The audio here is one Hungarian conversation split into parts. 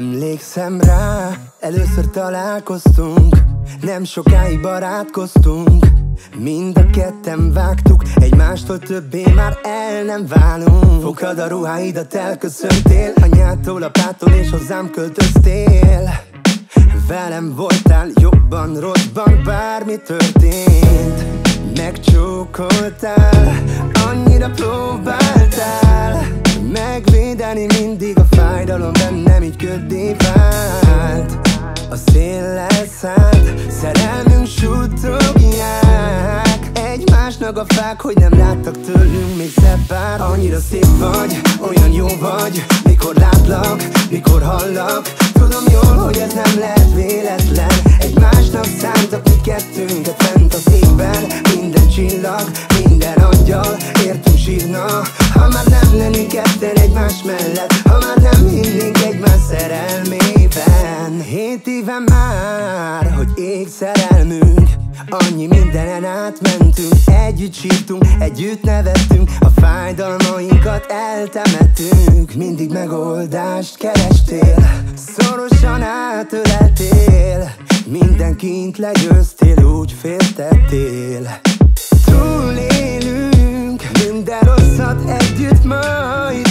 Emlékszem rá, először találkoztunk Nem sokáig barátkoztunk. Mind a ketten vágtuk Egymástól többé már el nem válunk. Fogad a ruháidat, elköszöntél Anyától, apától és hozzám költöztél. Velem voltál jobban, rosszban, bármi történt. Megcsókoltál, annyira próbáltál Megvédeni mindig a fájdalom bennem így köddé vált A szél leszállt, szerelmünk suttogják. Egymásnak a fák, hogy nem láttak tőlünk még szebb Annyira szép vagy, olyan jó vagy Mikor látlak, mikor hallak. Tudom jól, hogy ez nem lehet véletlen. Egymásnak szántak mi kettőnket fent az égben Minden csillag, minden angyal Értünk sírna, ha már nem lennénk ketten egymás mellett Ha már nem hinnénk egymás szerelmében. Hét éve már, hogy ég szerelmünk Annyi mindenen átmentünk. Együtt sírtunk, együtt nevettünk A fájdalmainkat eltemettünk Mindig megoldást kerestél Szorosan átöleltél. Mindenkint legyőztél, úgy féltettél. Túlélünk minden rosszat együtt majd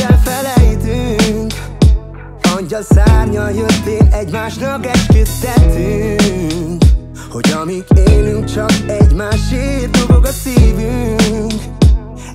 Angyal szárnyal jöttél, egymásnak esküdtettünk hogy amíg élünk csak egymásért dobog a szívünk.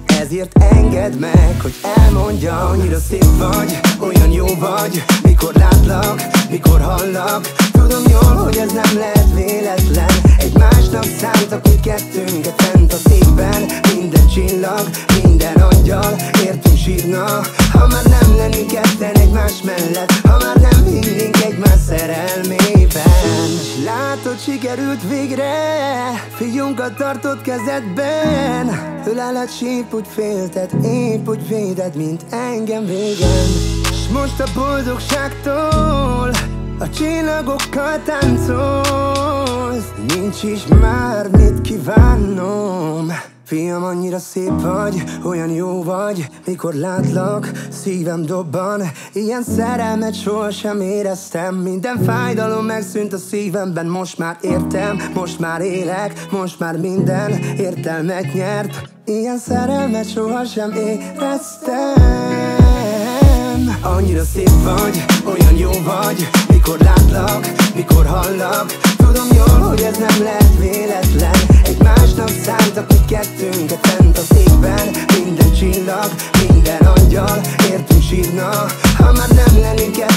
Ezért engedd meg, hogy elmondja Annyira szép vagy, olyan jó vagy. Mikor látlak, mikor hallak Tudom jól, hogy ez nem lehet véletlen. Egymásnak szántak mi kettőnket fent az égben Minden csillag, minden angyal Értünk sírna, ha már nem lennénk ketten egymás mellett Ha már nem hinnénk egymás szerelmében. S látod, sikerült végre Fiunkat tartott kezedben. Öleled síp úgy félted, épp úgy véded, mint engem régen. S most a boldogságtól a csillagokkal táncolsz. Nincs is már mit kívánnom Fiam, annyira szép vagy, olyan jó vagy Mikor látlak, szívem dobban. Ilyen szerelmet sohasem éreztem Minden fájdalom megszűnt a szívemben. Most már értem, most már élek Most már minden értelmet nyert. Ilyen szerelmet sohasem éreztem. Annyira szép vagy, olyan jó vagy Mikor látlak, mikor hallak Tudom jól, hogy ez nem lehet véletlen. Egymásnak szántak mi kettőnket fent az égben Minden csillag, minden angyal Értünk sírna. Ha már nem egymás mellett